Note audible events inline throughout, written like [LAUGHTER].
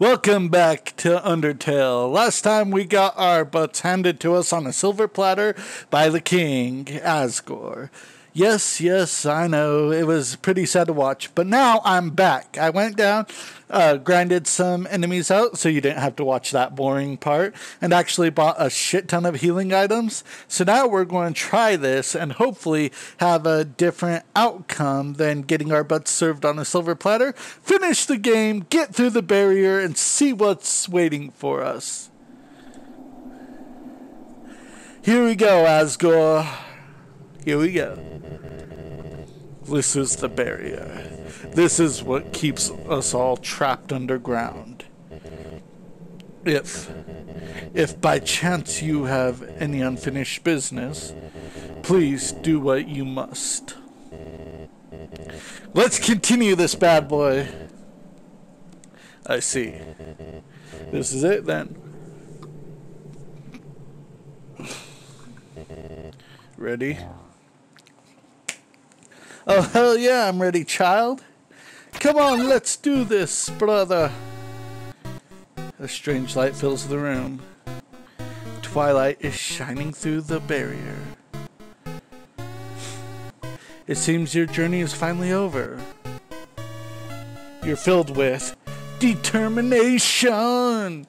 Welcome back to Undertale. Last time we got our butts handed to us on a silver platter by the king, Asgore. Yes, yes, I know. It was pretty sad to watch. But now I'm back. I went down, uh, grinded some enemies out so you didn't have to watch that boring part, and actually bought a shit ton of healing items. So now we're going to try this and hopefully have a different outcome than getting our butts served on a silver platter. Finish the game, get through the barrier, and see what's waiting for us. Here we go, Asgore. Here we go. This is the barrier. This is what keeps us all trapped underground. If, if by chance you have any unfinished business, please do what you must. Let's continue this bad boy. I see. This is it then. Ready? Oh, hell yeah, I'm ready, child. Come on, let's do this, brother. A strange light fills the room. Twilight is shining through the barrier. It seems your journey is finally over. You're filled with determination.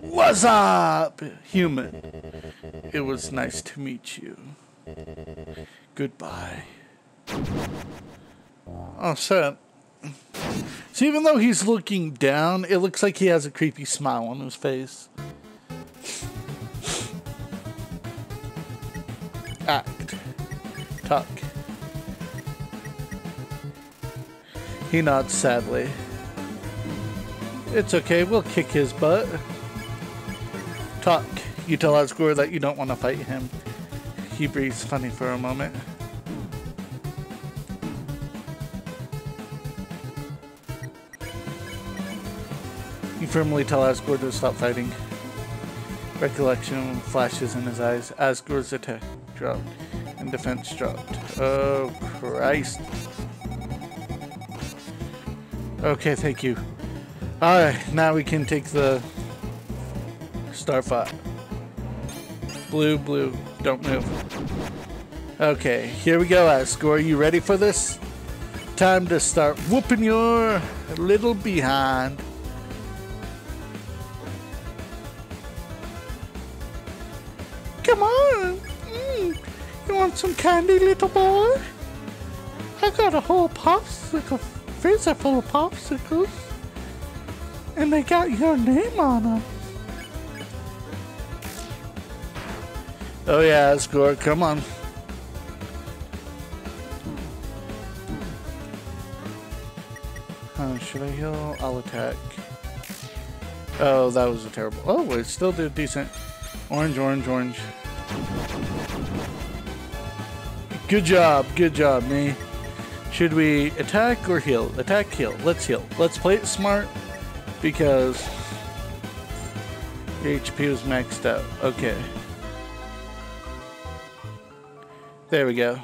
What's up, human? It was nice to meet you. Goodbye. Oh, shit. So even though he's looking down, it looks like he has a creepy smile on his face. Act. Talk. He nods sadly. It's okay, we'll kick his butt. Talk. You tell Asgore that you don't want to fight him. He breathes funny for a moment. Firmly tell Asgore to stop fighting. Recollection flashes in his eyes. Asgore's attack dropped and defense dropped. Oh, Christ. Okay, thank you. Alright, now we can take the Starfire. Blue, blue, don't move. Okay, here we go, Asgore. You ready for this? Time to start whooping your little behind. Want some candy, little boy? I got a whole popsicle freezer full of popsicles. And they got your name on them. Oh yeah, Asgore, come on. Uh, should I heal? I'll attack. Oh, that was a terrible. Oh, it still did decent. Orange, orange, orange. Good job, good job, me. Should we attack or heal? Attack, heal. Let's heal. Let's play it smart because HP is maxed out. Okay. There we go.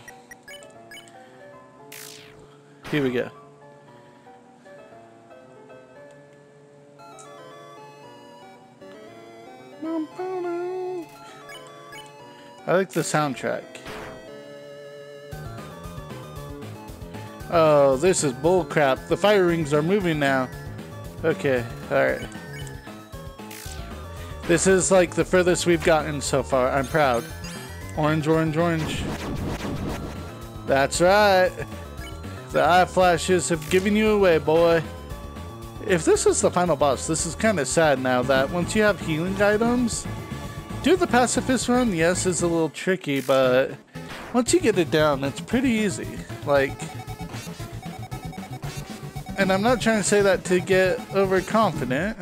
Here we go. I like the soundtrack. Oh, this is bullcrap. The fire rings are moving now. Okay, alright. This is like the furthest we've gotten so far. I'm proud. Orange, orange, orange. That's right. The eye flashes have given you away, boy. If this is the final boss, this is kind of sad now that once you have healing items, do the pacifist run, yes, is a little tricky, but once you get it down, it's pretty easy. Like, and I'm not trying to say that to get overconfident,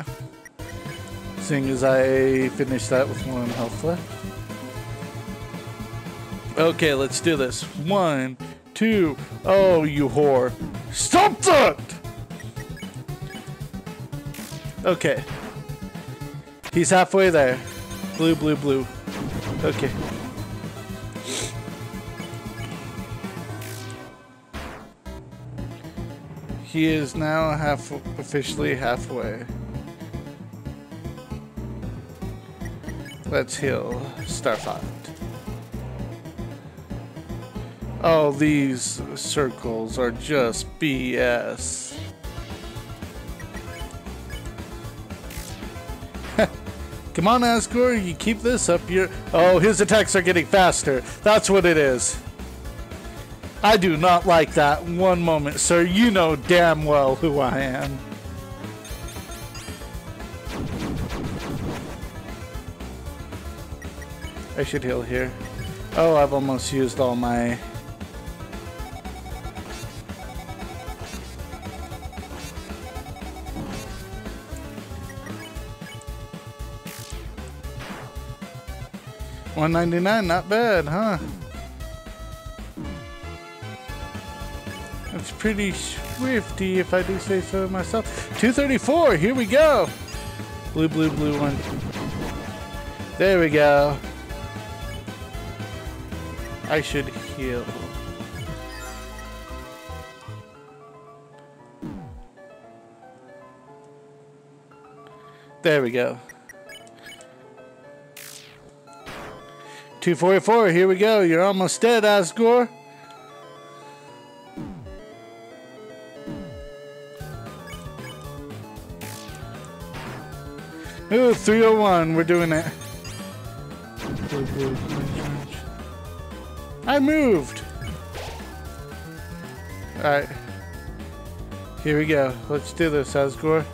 seeing as I finished that with one health left. Okay, let's do this. One, two, oh, you whore. Stop that! Okay. He's halfway there. Blue, blue, blue. Okay. He is now half officially halfway. Let's heal Starfire. Oh, these circles are just BS. [LAUGHS] Come on, Asgore, you keep this up, here. Oh, his attacks are getting faster. That's what it is. I do not like that one moment, sir. You know damn well who I am. I should heal here. Oh, I've almost used all my... One ninety nine, not bad, huh? Pretty swifty, if I do say so myself. Two thirty four. Here we go. Blue, blue, blue one. There we go. I should heal. There we go. 244, here we go. You're almost dead, Asgore. Ooh, 301, we're doing it. I moved! Alright. Here we go. Let's do this, Asgore.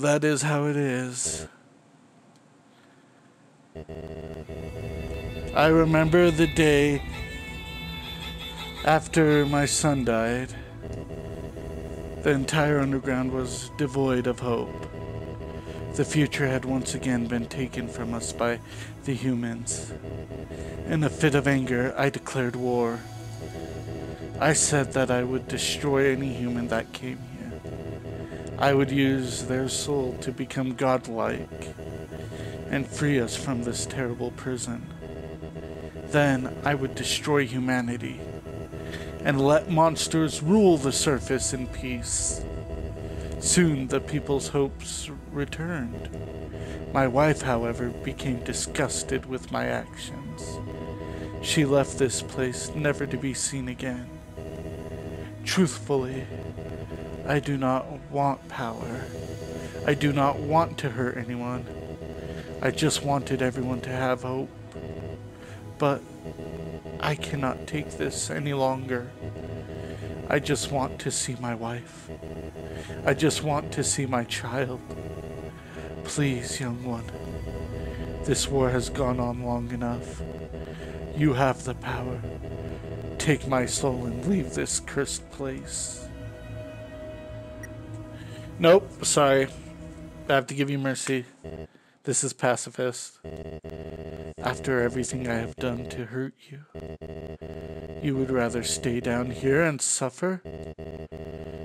That is how it is. I remember the day after my son died. The entire underground was devoid of hope. The future had once again been taken from us by the humans. In a fit of anger, I declared war. I said that I would destroy any human that came. I would use their soul to become godlike and free us from this terrible prison. Then I would destroy humanity and let monsters rule the surface in peace. Soon the people's hopes returned. My wife, however, became disgusted with my actions. She left this place never to be seen again. Truthfully, I do not want power. I do not want to hurt anyone. I just wanted everyone to have hope. But I cannot take this any longer. I just want to see my wife. I just want to see my child. Please, young one. This war has gone on long enough. You have the power. Take my soul and leave this cursed place. Nope, sorry. I have to give you mercy. This is pacifist. After everything I have done to hurt you, you would rather stay down here and suffer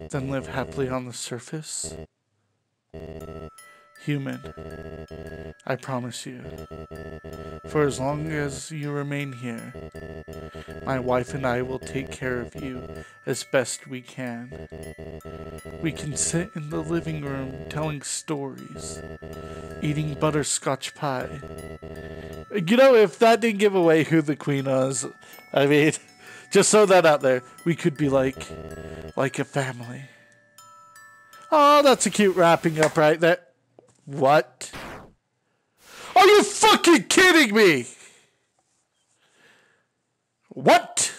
than live happily on the surface? Human. I promise you. For as long as you remain here, my wife and I will take care of you as best we can. We can sit in the living room telling stories, eating butterscotch pie. You know, if that didn't give away who the queen was, I mean, [LAUGHS] just throw that out there. We could be like, like a family. Oh, that's a cute wrapping up right there. What? Are you fucking kidding me? What?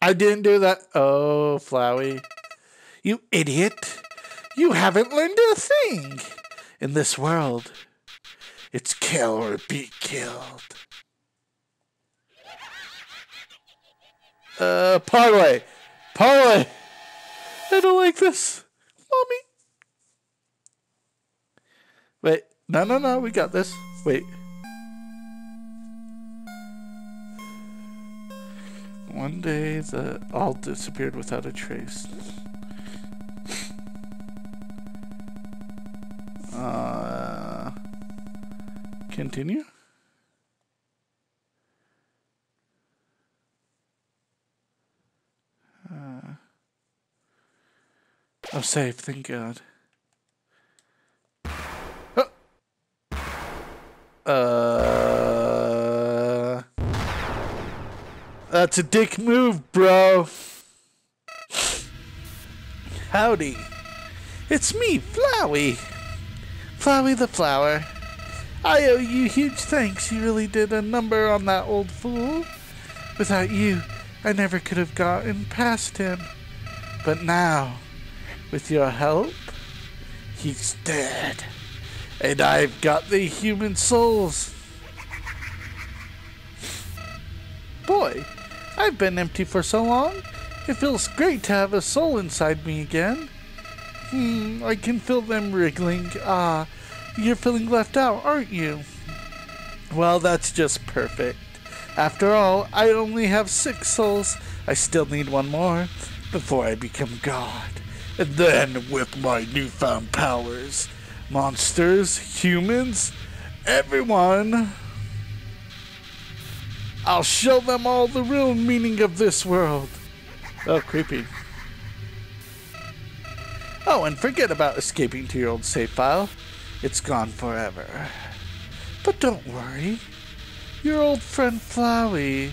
I didn't do that. Oh, Flowey. You idiot. You haven't learned a thing. In this world, it's kill or be killed. Uh, parlay. Parlay. I don't like this. Mommy. Wait, no, no, no, we got this. Wait. One day the all disappeared without a trace. Uh, continue? Oh, safe. Thank God. Uh, that's a dick move, bro. Howdy. It's me, Flowey. Flowey the Flower. I owe you huge thanks. You really did a number on that old fool. Without you, I never could have gotten past him. But now, with your help, he's dead. And I've got the human souls. Boy, I've been empty for so long. It feels great to have a soul inside me again. Hmm, I can feel them wriggling. Ah, you're feeling left out, aren't you? Well, that's just perfect. After all, I only have six souls. I still need one more before I become God. And then, with my newfound powers, monsters, humans, everyone, I'll show them all the real meaning of this world. Oh, creepy. Oh, and forget about escaping to your old save file. It's gone forever. But don't worry. Your old friend Flowey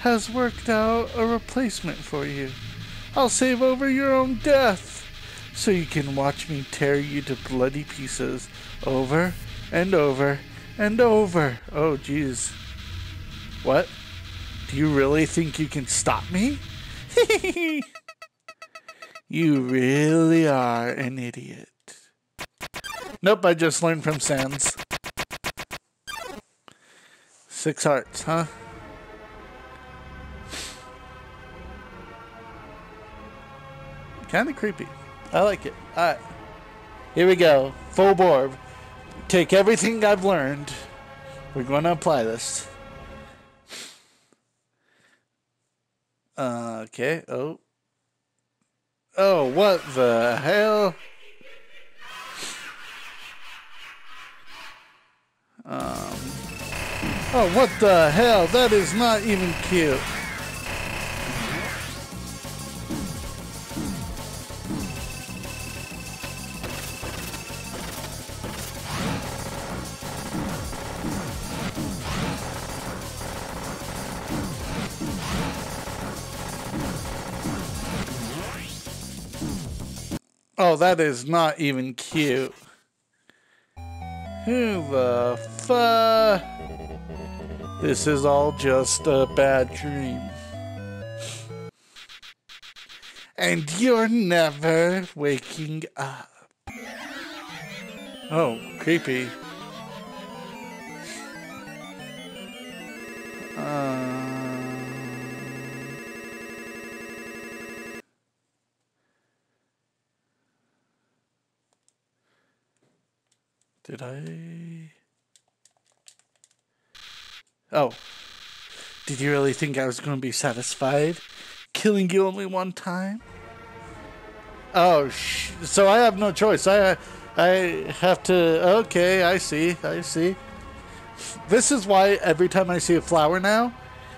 has worked out a replacement for you. I'll save over your own death so you can watch me tear you to bloody pieces over and over and over. Oh, jeez. What? Do you really think you can stop me? [LAUGHS] you really are an idiot. Nope, I just learned from Sans. Six hearts, huh? Kind of creepy. I like it. Alright. Here we go. Full bore. Take everything I've learned. We're going to apply this. Okay. Oh. Oh, what the hell? Um. Oh, what the hell? That is not even cute. Oh, that is not even cute. Who the fuck? This is all just a bad dream. And you're never waking up. Oh, creepy. Uh... Did I? Oh. Did you really think I was going to be satisfied killing you only one time? Oh, so I have no choice. I I have to Okay, I see. I see. This is why every time I see a flower now,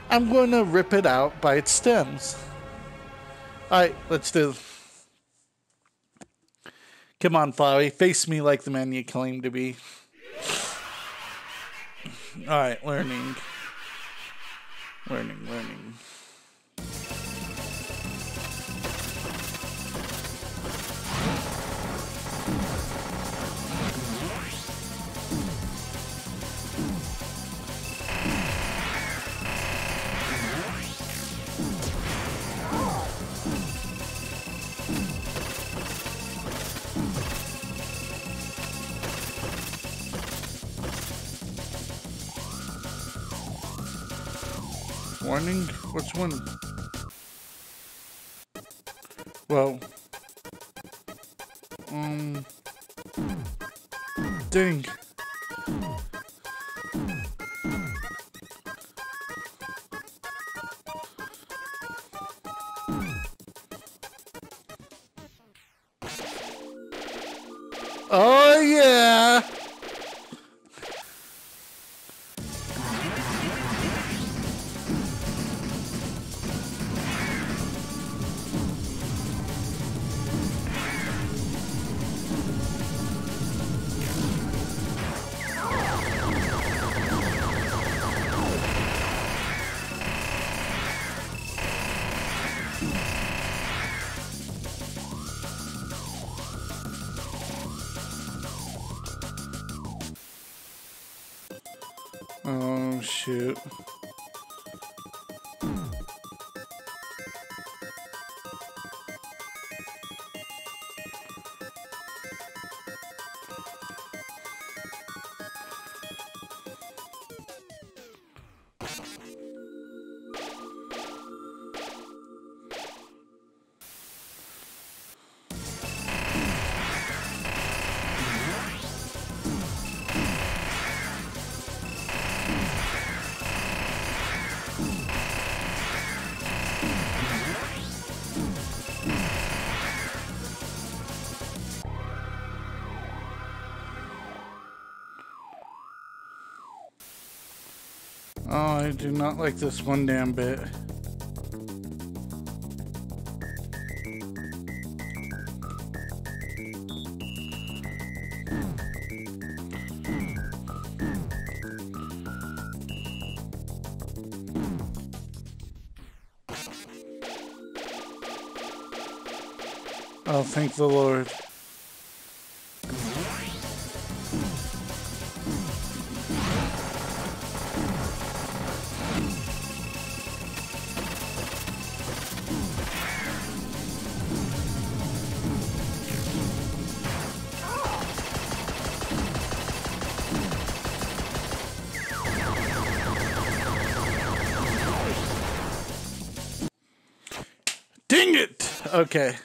I'm going to rip it out by its stems. All right, let's do Come on, Flowey. Face me like the man you claim to be. Alright, learning. Learning, learning. Which one? Well. Um. Dang. Oh yeah! I do not like this one damn bit. Oh, thank the Lord. Dang it! Okay.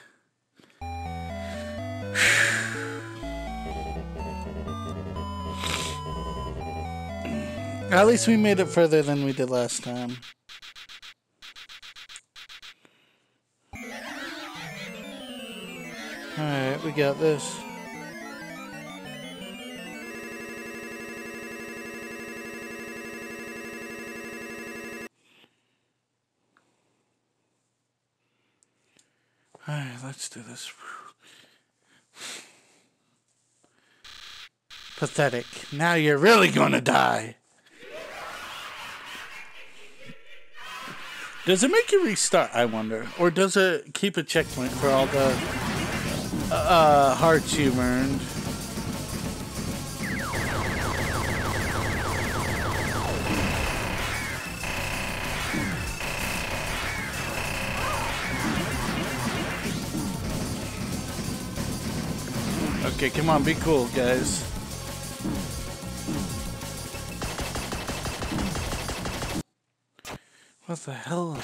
At least we made it further than we did last time. Alright, we got this. Let's do this. Pathetic. Now you're really gonna die. Does it make you restart, I wonder? Or does it keep a checkpoint for all the uh, hearts you've earned? Okay, come on, be cool, guys. What the hell?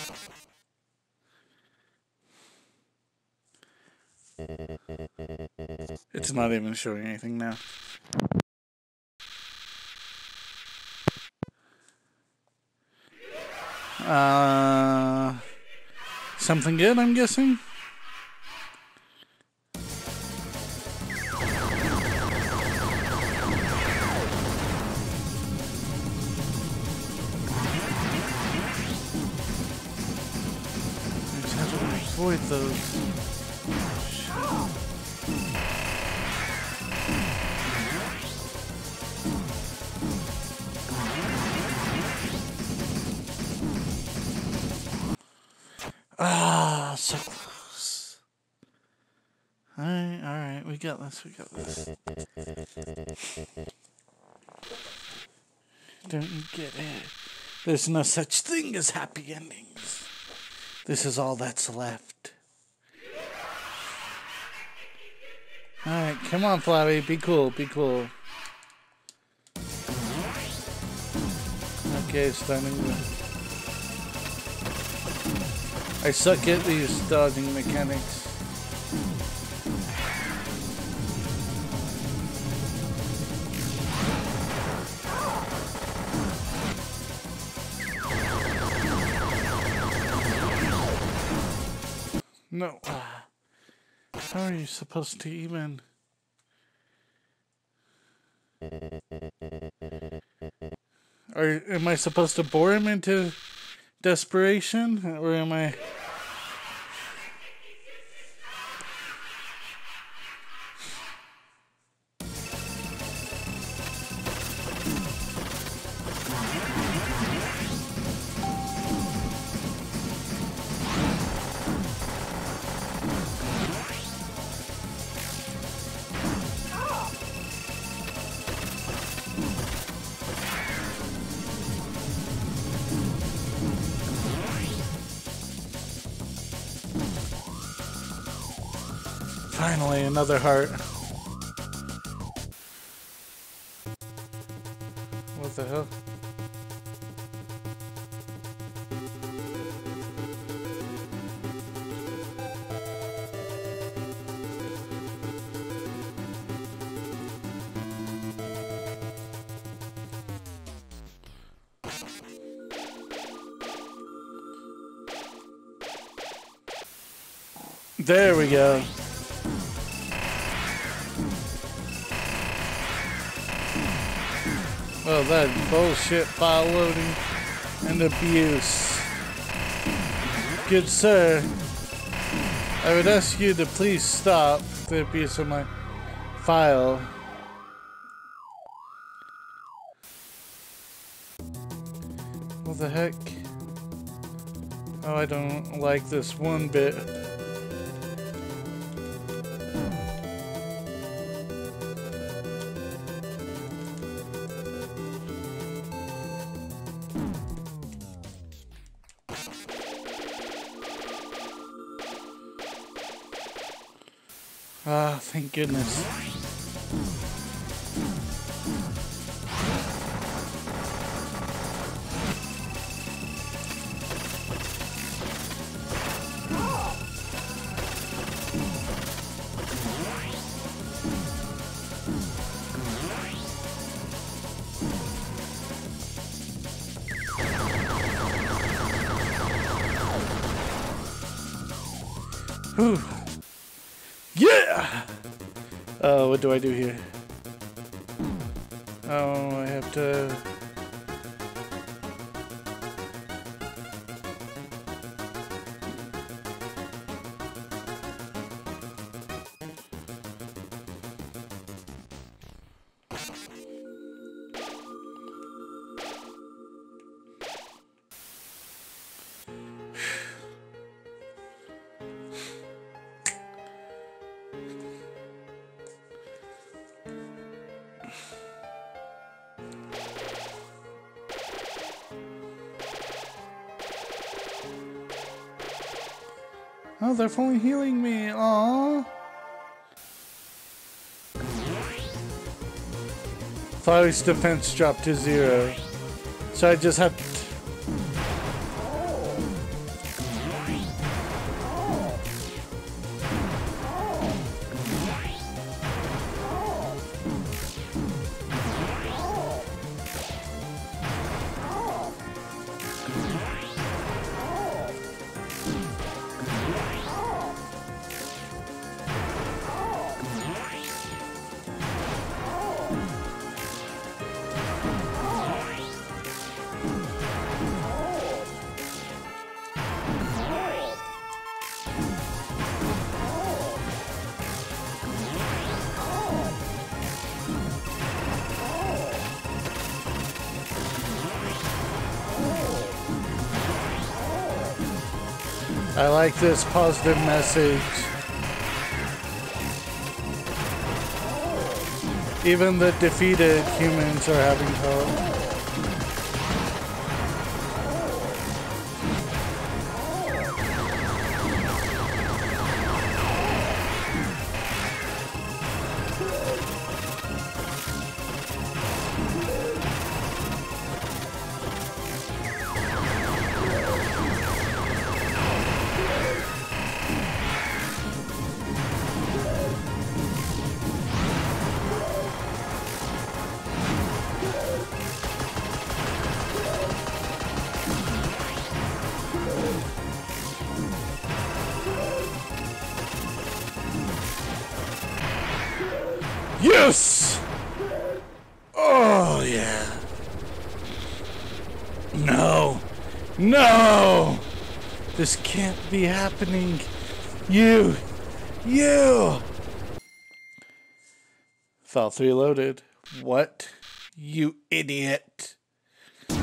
It's not even showing anything now. Uh, something good, I'm guessing? Those. Ah, so close. Alright, alright, we got this, we got this. Don't you get it? There's no such thing as happy endings. This is all that's left. Alright, come on, Flabby. Be cool, be cool. Okay, starting to... I suck at these dodging mechanics. No. Ah. How are you supposed to even? Are am I supposed to bore him into desperation, or am I? Finally, another heart. What the hell? There we go. That bullshit file loading and abuse. Good sir, I would ask you to please stop the abuse of my file. What the heck? Oh, I don't like this one bit. Thank goodness. Whew. Yeah! Uh, what do I do here? Oh, I have to... They're fully healing me. Aww. Flowey's defense dropped to zero. So I just have to... I like this positive message. Even the defeated humans are having hope. Be happening. You! You! File 3 loaded. What? You idiot. [LAUGHS]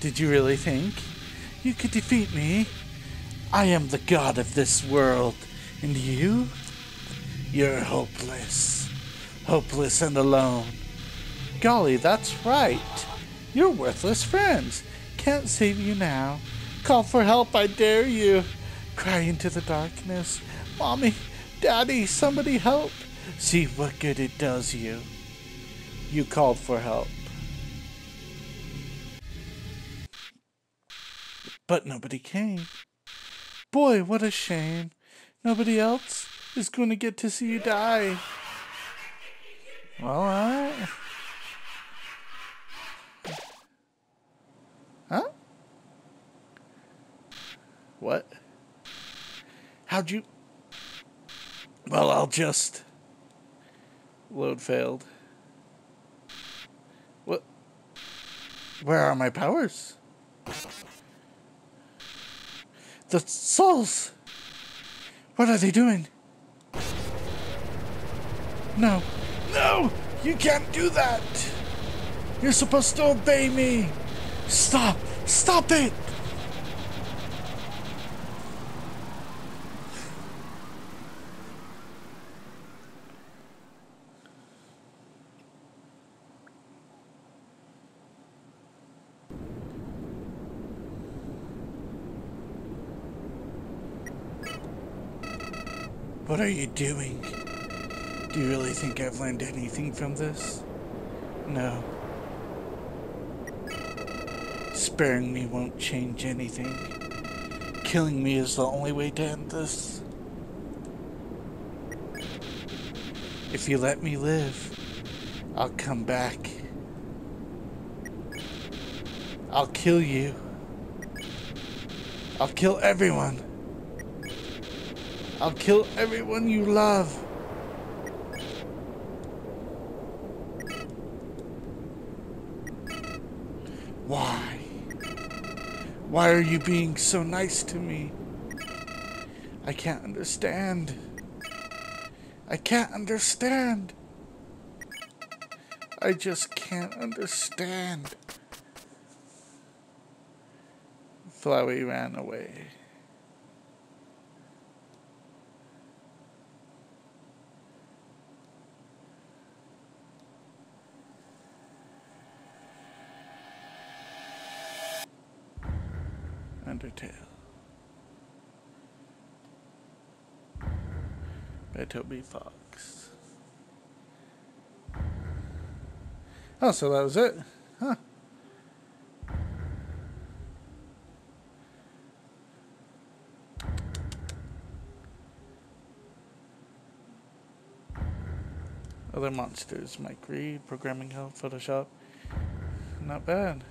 Did you really think you could defeat me? I am the god of this world, and you? You're hopeless. Hopeless and alone. Golly, that's right. You're worthless friends. Can't save you now. Call for help, I dare you. Cry into the darkness. Mommy, Daddy, somebody help. See what good it does you. You called for help. But nobody came. Boy, what a shame. Nobody else is going to get to see you die. Well, alright. Huh? What? How'd you. Well, I'll just. Load failed. What? Where are my powers? The souls! What are they doing? No. No! You can't do that! You're supposed to obey me! Stop! Stop it! What are you doing? Do you really think I've learned anything from this? No. Sparing me won't change anything. Killing me is the only way to end this. If you let me live, I'll come back. I'll kill you. I'll kill everyone. I'll kill everyone you love. Why? Why are you being so nice to me? I can't understand. I can't understand. I just can't understand. Flowey ran away. Undertale. By Toby Fox. Oh, so that was it? Huh. Other monsters, Mike Reed, programming help, Photoshop. Not bad.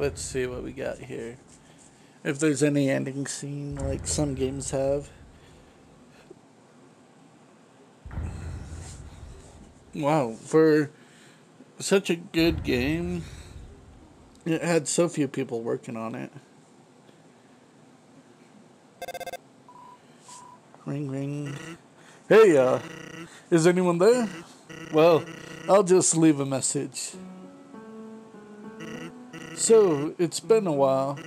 Let's see what we got here. If there's any ending scene like some games have. Wow, for such a good game, it had so few people working on it. Ring ring. Hey, uh, is anyone there? Well, I'll just leave a message. So, it's been a while.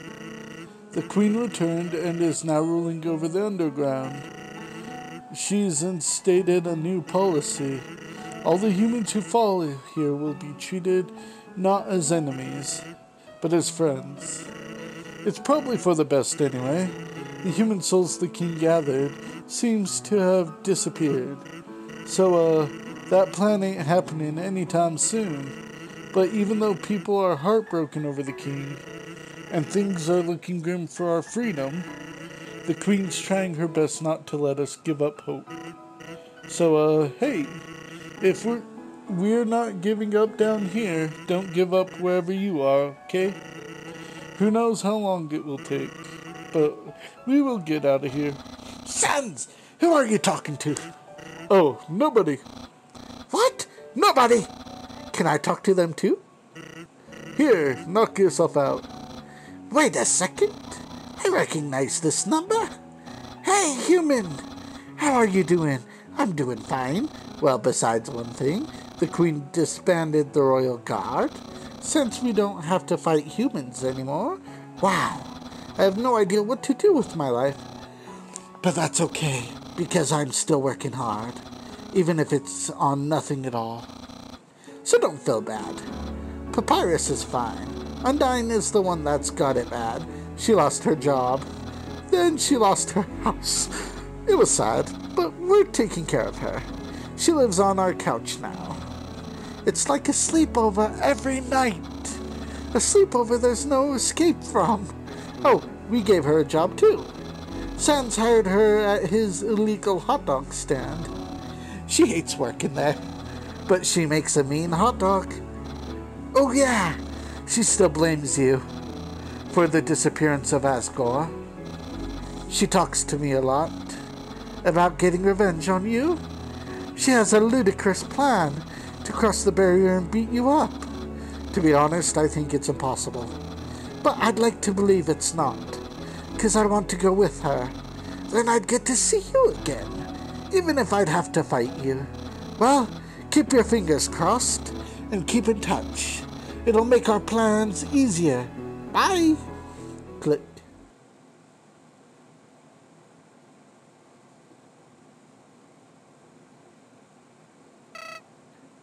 The Queen returned and is now ruling over the underground. She's instated a new policy. All the humans who fall here will be treated not as enemies, but as friends. It's probably for the best anyway. The human souls the king gathered seems to have disappeared. So, uh, that plan ain't happening anytime soon. But even though people are heartbroken over the king, and things are looking grim for our freedom, the queen's trying her best not to let us give up hope. So, uh, hey, if we're we're not giving up down here, don't give up wherever you are, okay? Who knows how long it will take, but we will get out of here. Sans, who are you talking to? Oh, nobody. What? Nobody? Can I talk to them too? Here, knock yourself out. Wait a second. I recognize this number. Hey, human. How are you doing? I'm doing fine. Well, besides one thing, the Queen disbanded the Royal Guard. Since we don't have to fight humans anymore, Wow, I have no idea what to do with my life. But that's okay, because I'm still working hard, even if it's on nothing at all. So don't feel bad. Papyrus is fine. Undyne is the one that's got it bad. She lost her job. Then she lost her house. It was sad, but we're taking care of her. She lives on our couch now. It's like a sleepover every night. A sleepover there's no escape from. Oh, we gave her a job too. Sans hired her at his illegal hot dog stand. She hates working there, but she makes a mean hot dog. Oh, yeah, she still blames you for the disappearance of Asgore. She talks to me a lot about getting revenge on you. She has a ludicrous plan to cross the barrier and beat you up. To be honest, I think it's impossible. But I'd like to believe it's not, because I want to go with her. Then I'd get to see you again, even if I'd have to fight you. Well, keep your fingers crossed and keep in touch. It'll make our plans easier. Bye. Click.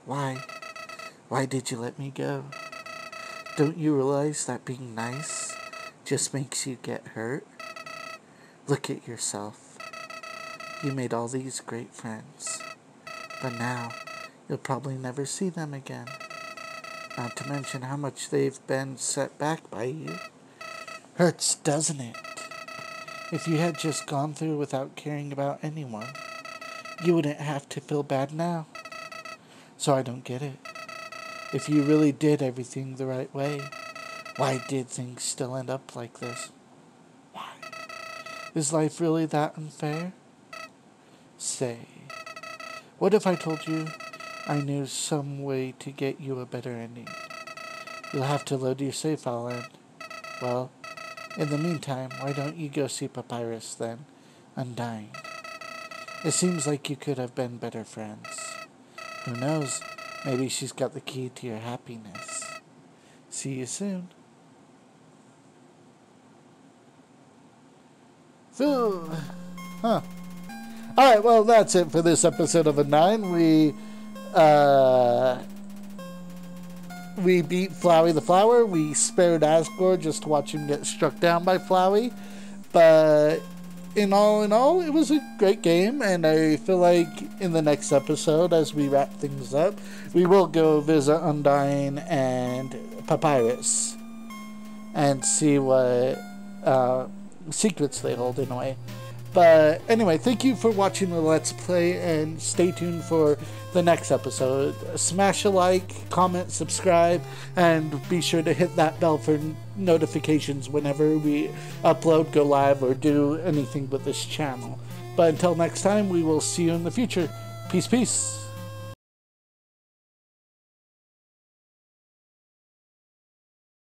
Why? Why did you let me go? Don't you realize that being nice just makes you get hurt? Look at yourself. You made all these great friends. But now, you'll probably never see them again. Not to mention how much they've been set back by you. Hurts, doesn't it? If you had just gone through without caring about anyone, you wouldn't have to feel bad now. So I don't get it. If you really did everything the right way, why did things still end up like this? Why? Is life really that unfair? Say, what if I told you I knew some way to get you a better ending? You'll have to load your save file in. Well, in the meantime, why don't you go see Papyrus then, Undyne? It seems like you could have been better friends. Who knows? Maybe she's got the key to your happiness. See you soon. Ooh. Huh. Alright, well, that's it for this episode of Undyne. We, uh, we beat Flowey the Flower. We spared Asgore just to watch him get struck down by Flowey. But in all in all, it was a great game, and I feel like in the next episode, as we wrap things up, we will go visit Undyne and Papyrus and see what uh, secrets they hold in a way. But anyway, thank you for watching the Let's Play, and stay tuned for the next episode. Smash a like, comment, subscribe, and be sure to hit that bell for notifications whenever we upload, go live, or do anything with this channel. But until next time, we will see you in the future. Peace, peace.